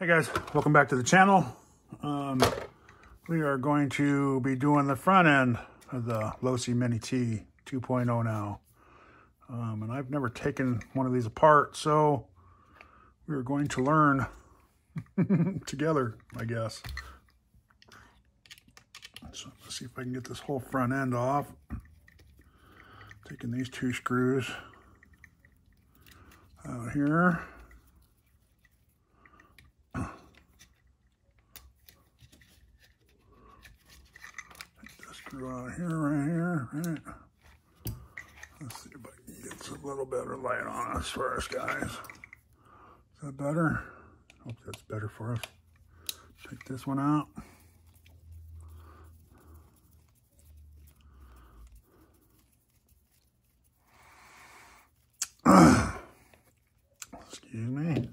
Hey guys, welcome back to the channel. Um, we are going to be doing the front end of the Losi Mini T 2.0 now. Um, and I've never taken one of these apart, so we're going to learn together, I guess. So let's see if I can get this whole front end off. Taking these two screws out here. Screw out here, right here? Let's see if I can get some little better light on us first, guys. Is that better? Hope that's better for us. Take this one out. Excuse me.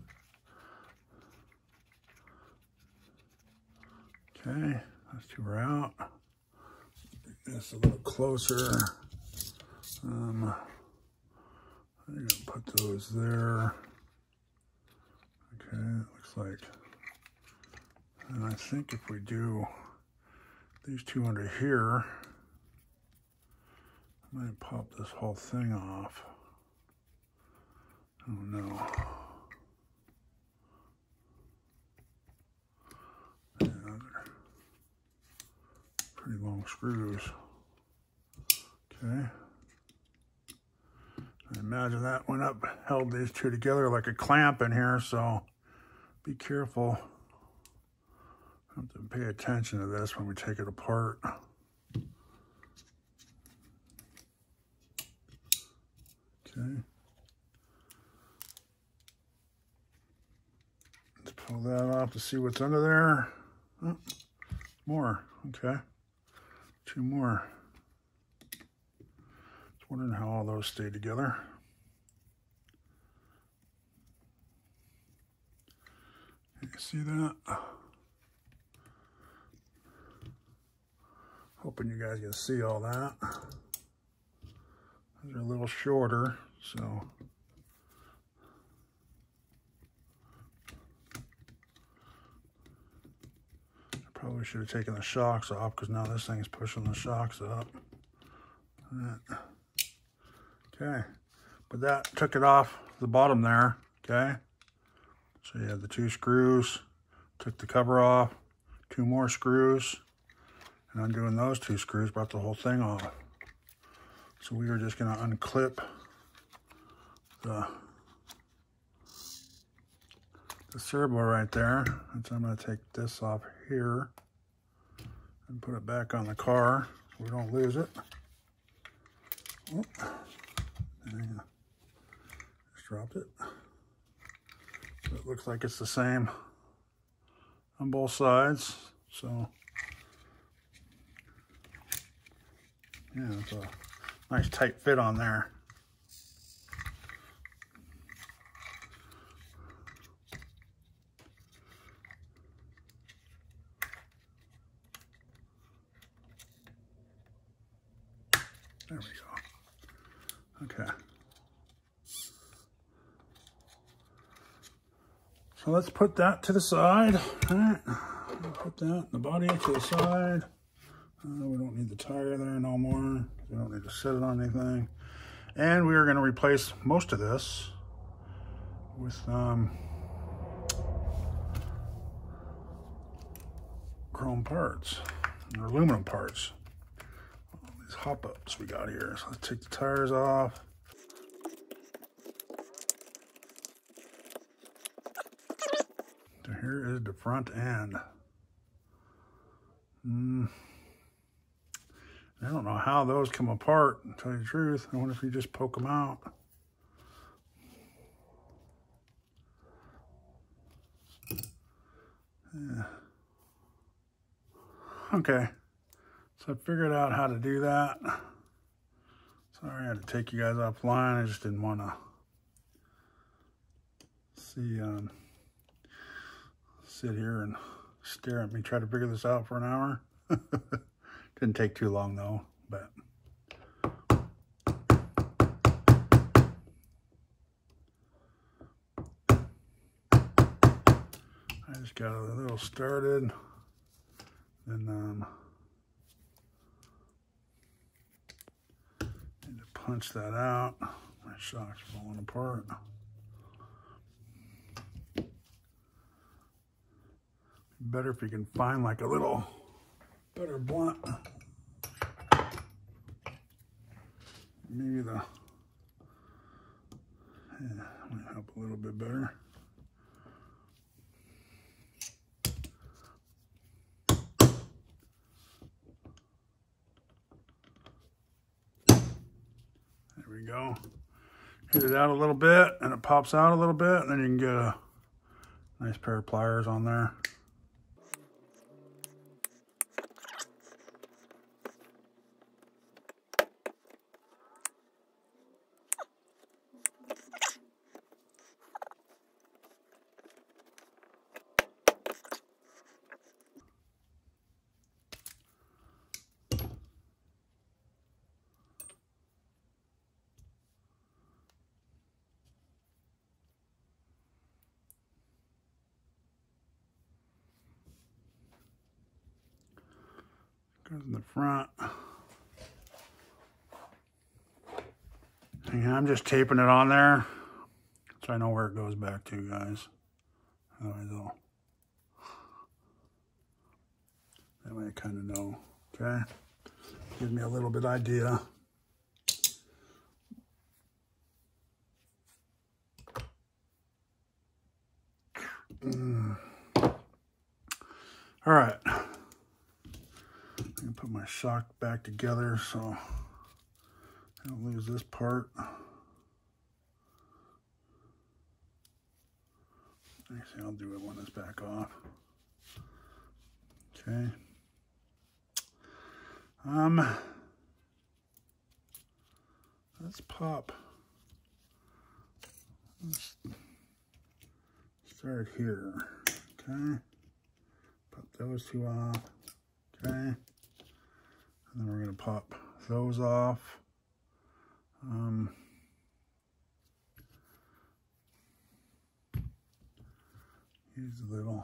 Okay, those two are out this a little closer. Um, I'm going to put those there. Okay, looks like. And I think if we do these two under here, I might pop this whole thing off. Oh no. Yeah, pretty long screws. Okay. I imagine that went up, held these two together like a clamp in here, so be careful. Have to pay attention to this when we take it apart. Okay. Let's pull that off to see what's under there. Oh, more, okay. Two more Just wondering how all those stay together. You see that? Hoping you guys can see all that. They're a little shorter, so probably should have taken the shocks off because now this thing's pushing the shocks up. Okay, but that took it off the bottom there, okay? So you have the two screws, took the cover off, two more screws, and undoing those two screws brought the whole thing off. So we are just gonna unclip the, the servo right there. And so I'm gonna take this off here and put it back on the car so we don't lose it. Oh. Just dropped it. So it looks like it's the same on both sides. So yeah, it's a nice tight fit on there. There we go. Okay. So let's put that to the side. All right. Put that, in the body to the side. Uh, we don't need the tire there no more. We don't need to set it on anything. And we are going to replace most of this with um, chrome parts, or aluminum parts hop-ups we got here. So let's take the tires off. So here is the front end. Mm. I don't know how those come apart, to tell you the truth. I wonder if you just poke them out. Yeah. Okay. So I figured out how to do that. Sorry I had to take you guys offline. I just didn't want to see, um, sit here and stare at me, try to figure this out for an hour. Didn't take too long though, but. I just got a little started. and um, need to punch that out. My shock's falling apart. Better if you can find like a little better blunt. Maybe the yeah, might help a little bit better. There we go. Hit it out a little bit and it pops out a little bit and then you can get a nice pair of pliers on there. In the front. And I'm just taping it on there so I know where it goes back to, guys. Otherwise, I'll, that way I kind of know, okay? Gives me a little bit idea. Mm. All right shock back together so I don't lose this part. Actually, I'll do it when it's back off. Okay. Um, let's pop. Let's start here. Okay. Put those two off. Okay. And then we're going to pop those off. Um, use a little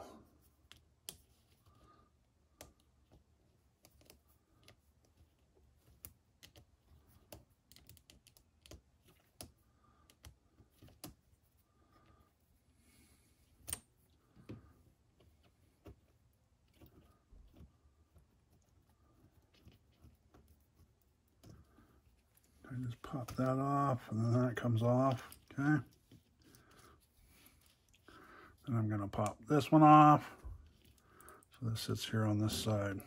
just pop that off and then that comes off, okay? Then I'm gonna pop this one off. So this sits here on this side.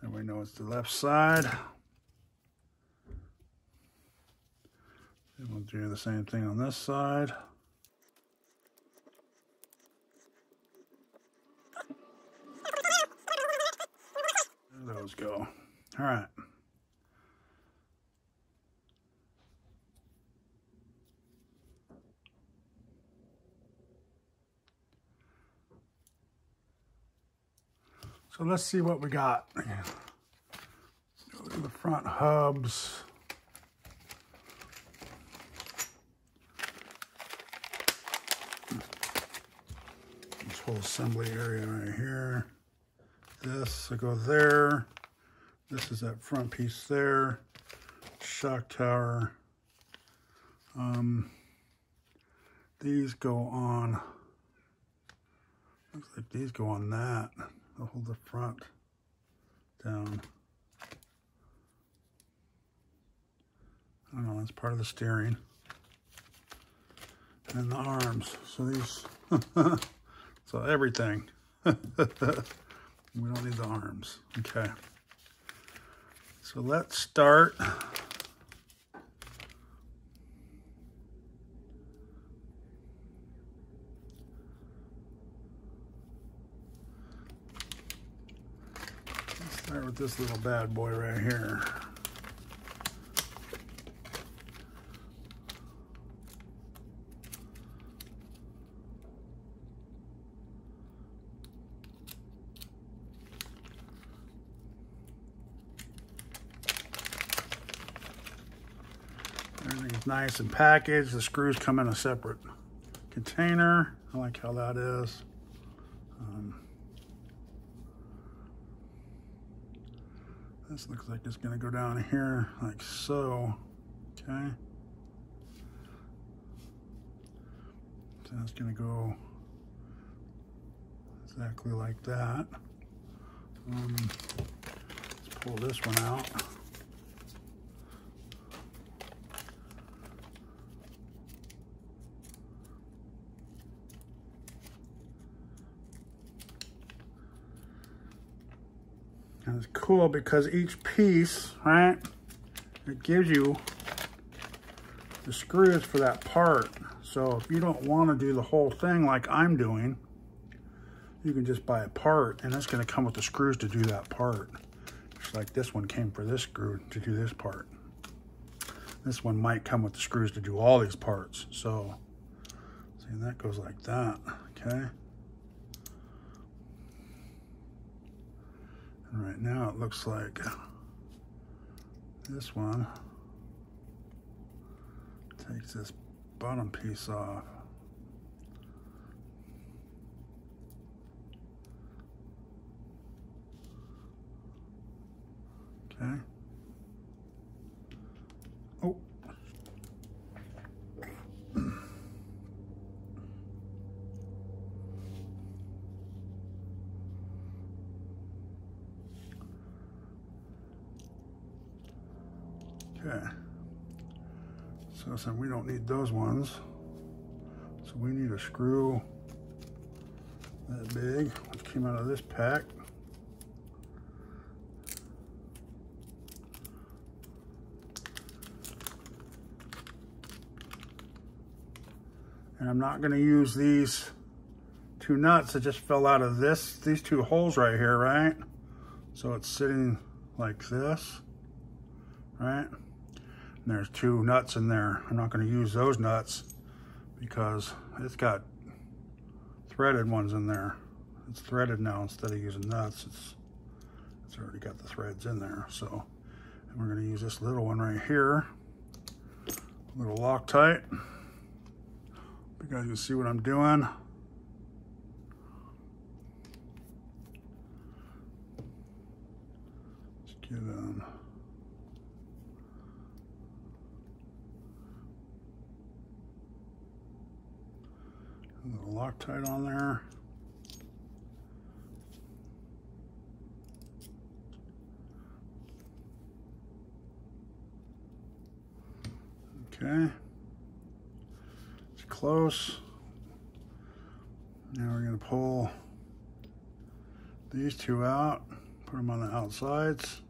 Then we know it's the left side. And we'll do the same thing on this side. There those go. All right. So let's see what we got. Go to the front hubs. This whole assembly area right here. This will go there. This is that front piece there. Shock tower. Um, these go on, looks like these go on that. I'll hold the front down. I don't know, that's part of the steering. And the arms. So these, so everything. we don't need the arms. Okay. So let's start. This little bad boy right here. Everything's nice and packaged. The screws come in a separate container. I like how that is. Looks like it's to go down here like so. Okay. So it's going to go exactly like that. Um, let's pull this one out. And it's cool because each piece, right, it gives you the screws for that part. So if you don't want to do the whole thing like I'm doing, you can just buy a part and it's going to come with the screws to do that part. Just like this one came for this screw to do this part. This one might come with the screws to do all these parts. So, see, that goes like that, okay? And right now it looks like this one takes this bottom piece off. Okay. Okay. So, we don't need those ones. So we need a screw that big, which came out of this pack. And I'm not gonna use these two nuts that just fell out of this, these two holes right here, right? So it's sitting like this, right? There's two nuts in there. I'm not gonna use those nuts because it's got threaded ones in there. It's threaded now instead of using nuts. It's, it's already got the threads in there. So and we're gonna use this little one right here. A Little Loctite. You guys can see what I'm doing. Let's get um Loctite on there. Okay. It's close. Now we're going to pull these two out, put them on the outsides.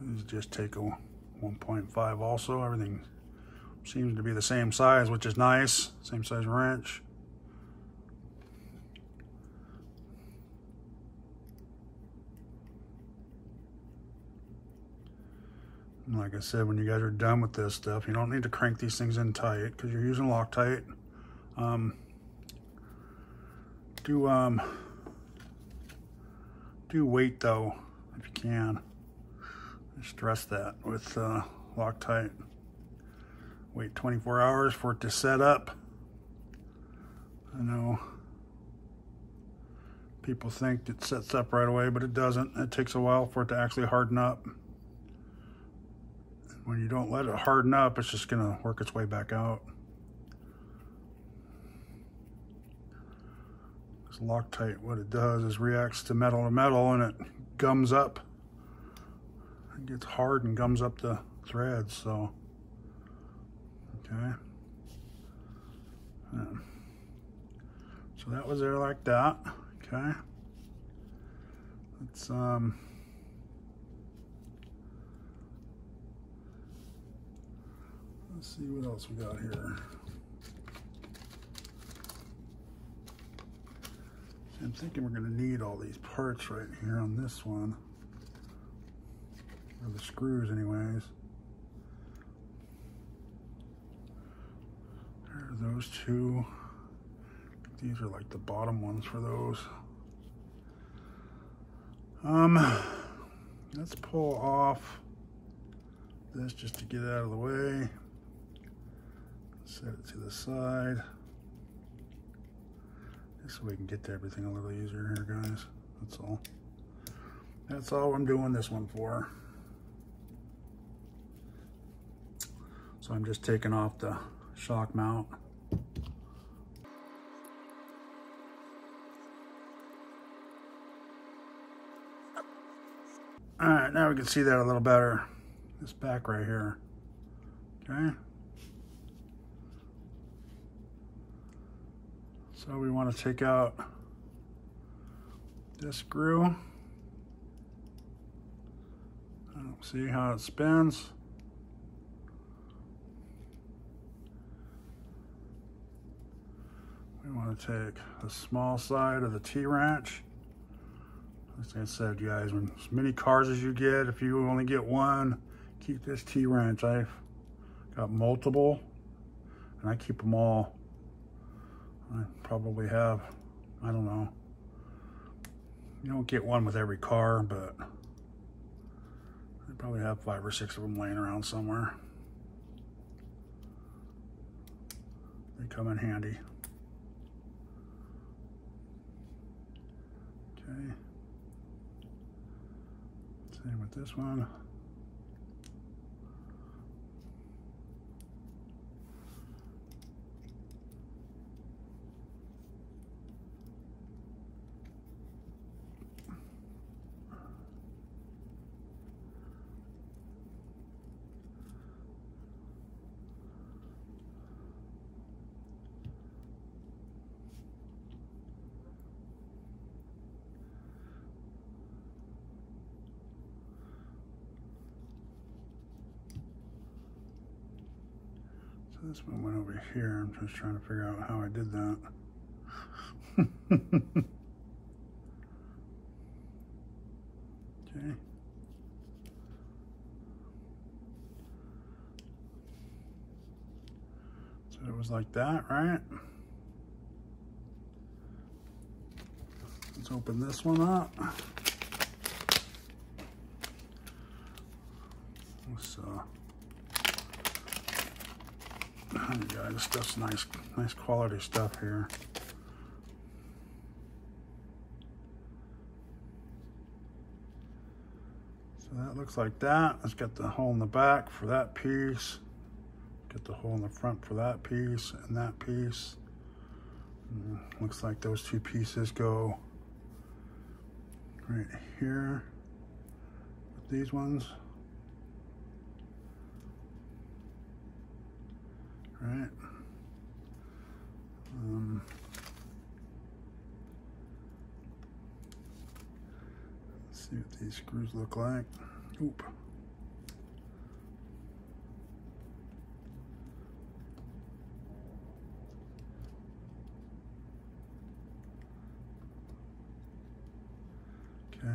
These just take a 1.5 also. Everything seems to be the same size, which is nice. Same size wrench. And like I said, when you guys are done with this stuff, you don't need to crank these things in tight because you're using Loctite. Um, do um, do weight though, if you can. Stress that with uh, Loctite. Wait 24 hours for it to set up. I know people think it sets up right away, but it doesn't. It takes a while for it to actually harden up when you don't let it harden up, it's just gonna work its way back out. This Loctite, what it does is reacts to metal to metal and it gums up. It gets hard and gums up the threads, so, okay. Um, so that was there like that, okay. Let's, um, Let's see what else we got here. I'm thinking we're going to need all these parts right here on this one. Or the screws anyways. There are those two. These are like the bottom ones for those. Um, let's pull off this just to get out of the way set it to the side. Just so we can get to everything a little easier here, guys. That's all. That's all I'm doing this one for. So I'm just taking off the shock mount. All right, now we can see that a little better. This back right here, okay? So we want to take out this screw. See how it spins? We want to take the small side of the T-wrench as I said, guys, when as many cars as you get, if you only get one, keep this T-wrench. I've got multiple, and I keep them all. I probably have, I don't know. You don't get one with every car, but I probably have five or six of them laying around somewhere. They come in handy. Okay. Same with this one. So this one went over here. I'm just trying to figure out how I did that. okay. So it was like that, right? Let's open this one up. Let's uh, yeah, this stuff's nice, nice quality stuff here. So that looks like that. Let's get the hole in the back for that piece. Get the hole in the front for that piece and that piece. And mm, looks like those two pieces go right here with these ones. Right? Um, let's see what these screws look like. Oop. Okay.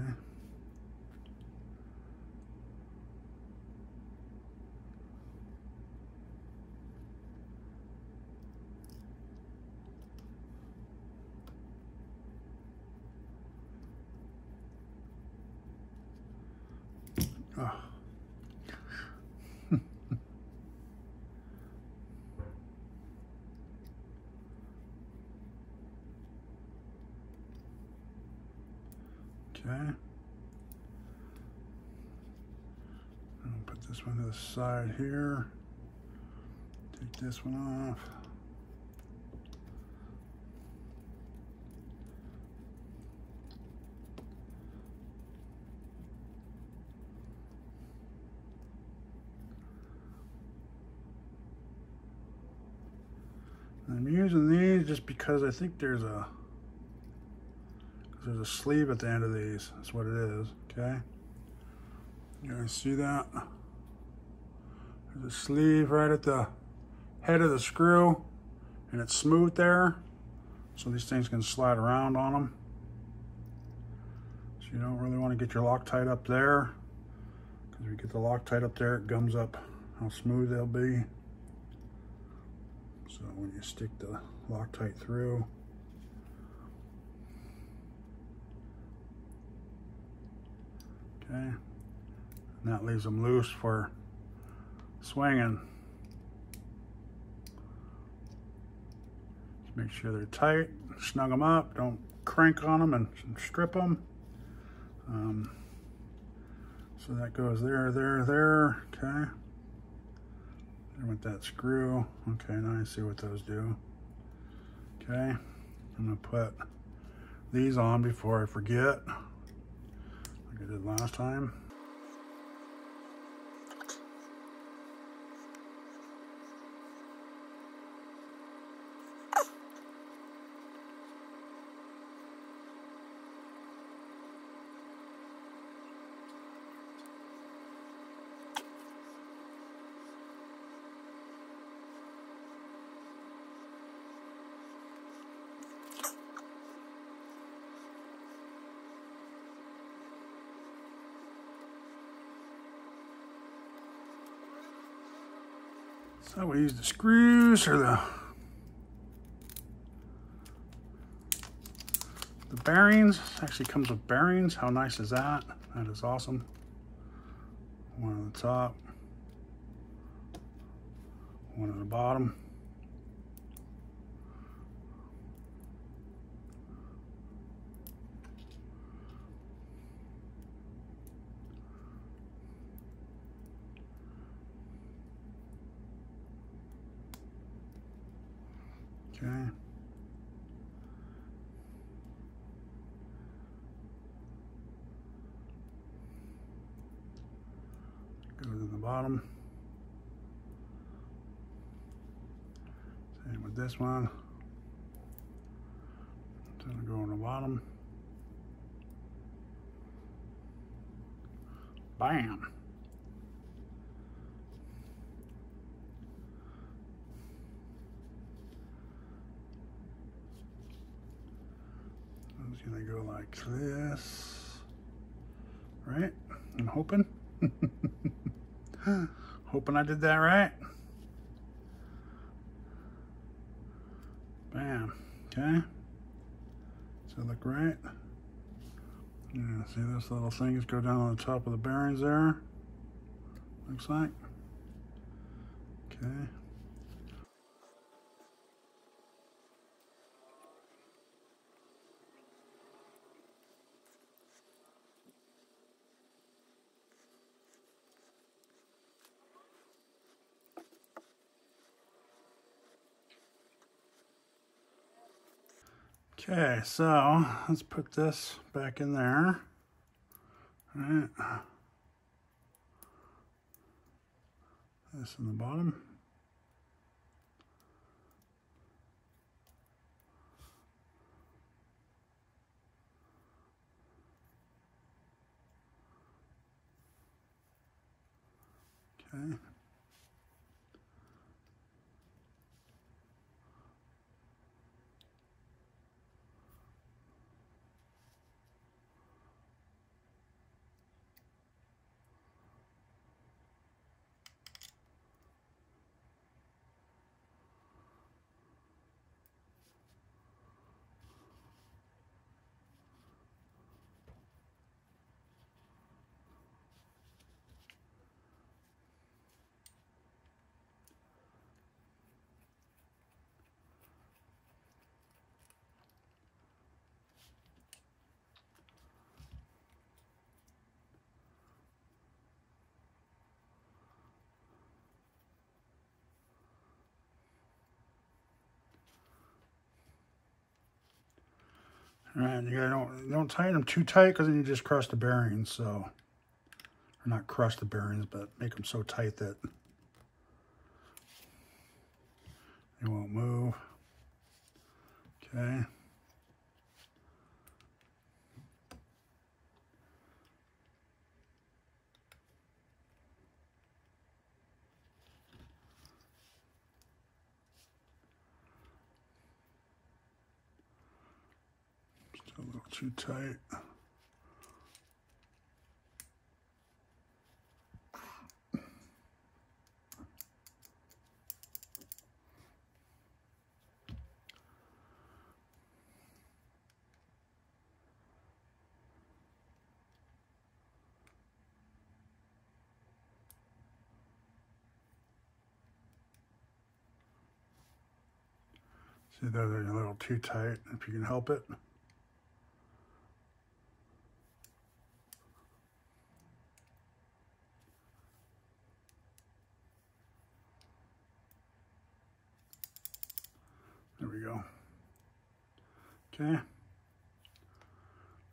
Oh. okay. I'll put this side here. Take this one off. I'm using these just because I think there's a there's a sleeve at the end of these. That's what it is, okay? You guys see that? There's a sleeve right at the head of the screw and it's smooth there. So these things can slide around on them. So you don't really want to get your Loctite up there because if you get the Loctite up there, it gums up how smooth they'll be. So when you stick the Loctite through, okay, and that leaves them loose for swinging. Make sure they're tight, snug them up, don't crank on them and strip them. Um, so that goes there, there, there, okay. There with that screw. Okay, now I see what those do. Okay, I'm gonna put these on before I forget, like I did last time. So we use the screws or the the bearings. Actually comes with bearings. How nice is that? That is awesome. One on the top, one on the bottom. Okay. Go to the bottom. Same with this one. It's gonna go on the bottom. Bam. It's gonna go like this, right? I'm hoping. hoping I did that right. Bam, okay. That look right? Yeah, see those little things go down on the top of the bearings there? Looks like. Okay. Okay, so let's put this back in there. All right. This in the bottom. Okay. Right, you don't don't tighten them too tight because then you just crush the bearings. So, or not crush the bearings, but make them so tight that they won't move. Okay. A little too tight. See, those are a little too tight if you can help it. Okay.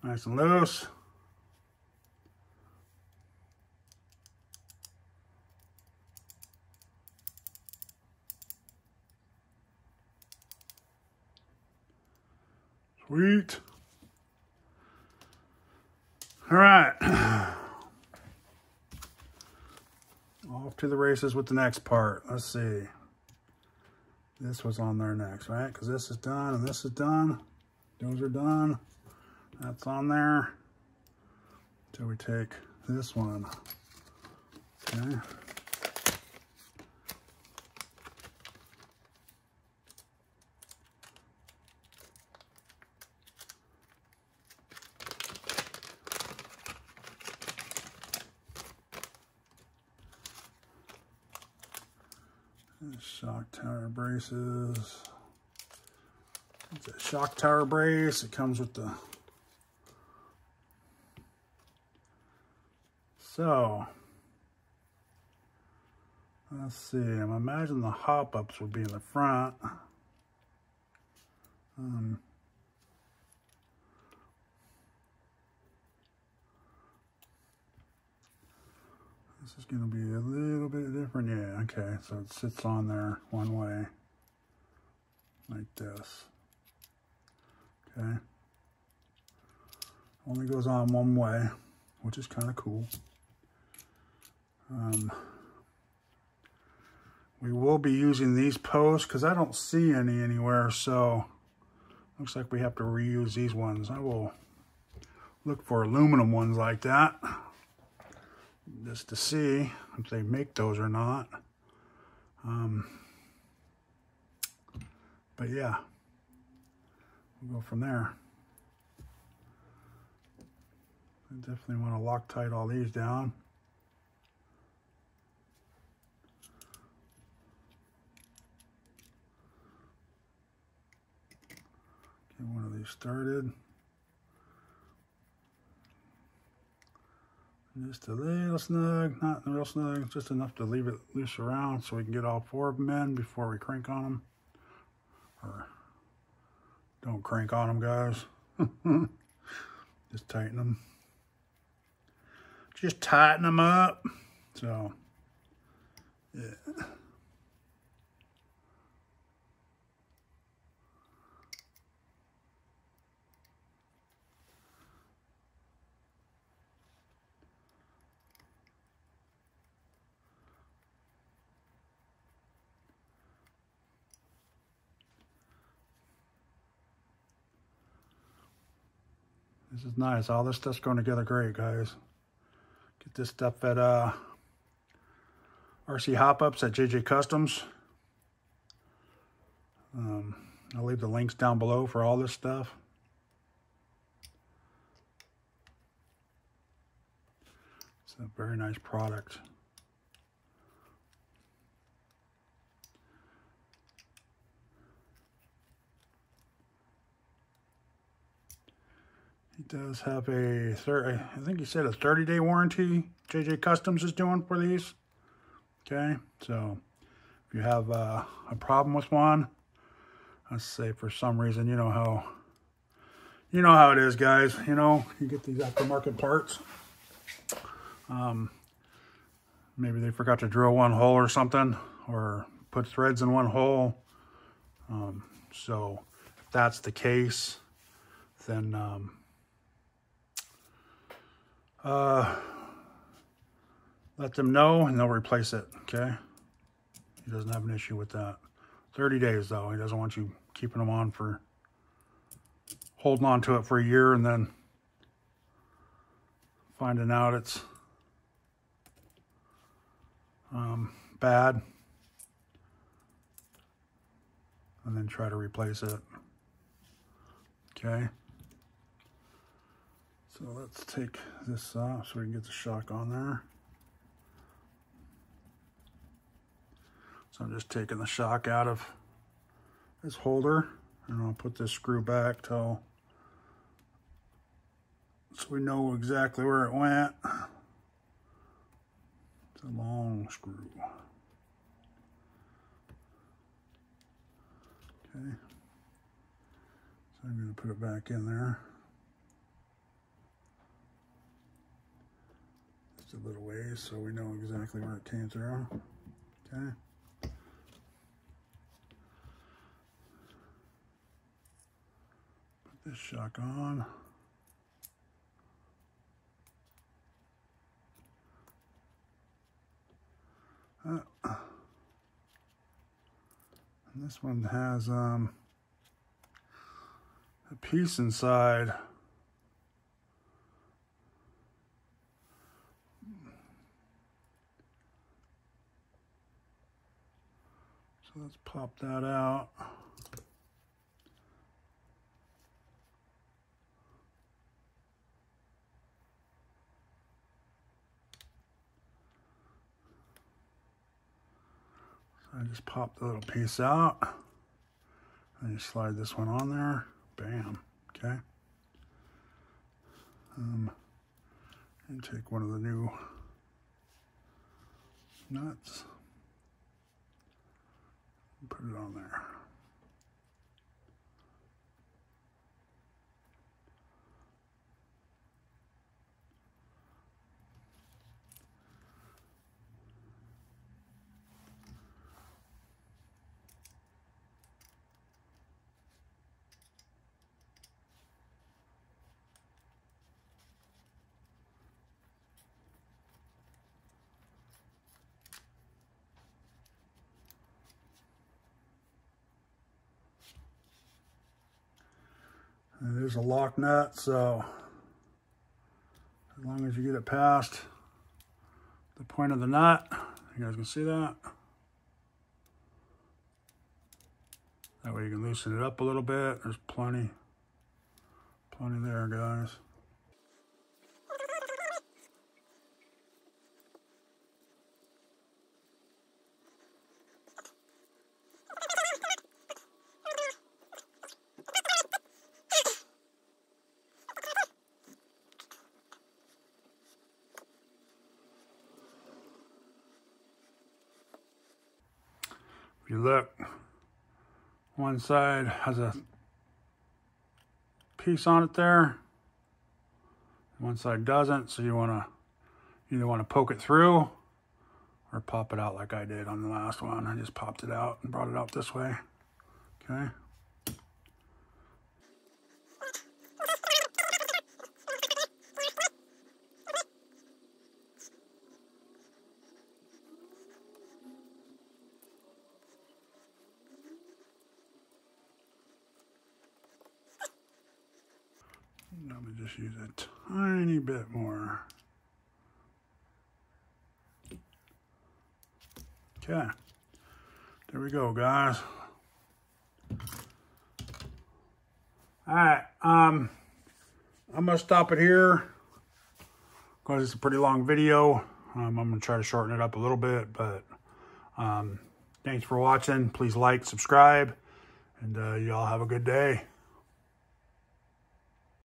Nice and loose. Sweet. All right. Off to the races with the next part. Let's see. This was on there next, right? Because this is done and this is done. Those are done. That's on there. So we take this one. Okay. Shock tower braces. It's a shock tower brace. It comes with the... So, let's see. I'm imagining the hop-ups would be in the front. Um, This is going to be a little bit different. Yeah, okay. So it sits on there one way, like this. Okay. Only goes on one way, which is kind of cool. Um, we will be using these posts because I don't see any anywhere. So looks like we have to reuse these ones. I will look for aluminum ones like that just to see if they make those or not. Um, but yeah, we'll go from there. I definitely want to Loctite all these down. Get one of these started. Just a little snug, not real snug, just enough to leave it loose around so we can get all four of them in before we crank on them. Or don't crank on them, guys. just tighten them. Just tighten them up. So, yeah. This is nice. All this stuff's going together great, guys. Get this stuff at uh, RC Hop-Ups at JJ Customs. Um, I'll leave the links down below for all this stuff. It's a very nice product. Does have a, I think he said a 30-day warranty JJ Customs is doing for these. Okay, so if you have uh, a problem with one, let's say for some reason, you know how, you know how it is, guys. You know, you get these aftermarket parts. Um, maybe they forgot to drill one hole or something, or put threads in one hole. Um, so if that's the case, then um, uh, let them know and they'll replace it, okay? He doesn't have an issue with that. 30 days though, he doesn't want you keeping them on for, holding on to it for a year and then finding out it's um, bad and then try to replace it. Okay. So let's take this off so we can get the shock on there. So I'm just taking the shock out of this holder and I'll put this screw back till so we know exactly where it went. It's a long screw. Okay. So I'm going to put it back in there. A little ways so we know exactly where it came through. Okay. Put this shock on. Uh, and this one has um, a piece inside. So let's pop that out. I just pop the little piece out. And you slide this one on there. Bam. Okay. Um, and take one of the new nuts put it on there. It is a lock nut, so as long as you get it past the point of the nut, you guys can see that. That way you can loosen it up a little bit. There's plenty, plenty there, guys. you look, one side has a piece on it there. One side doesn't, so you want to either want to poke it through or pop it out like I did on the last one. I just popped it out and brought it out this way. Okay. Let me just use a tiny bit more. Okay. There we go, guys. All right. Um, I'm to stop it here because it's a pretty long video. Um, I'm to try to shorten it up a little bit, but um, thanks for watching. Please like, subscribe, and uh, y'all have a good day.